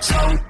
So.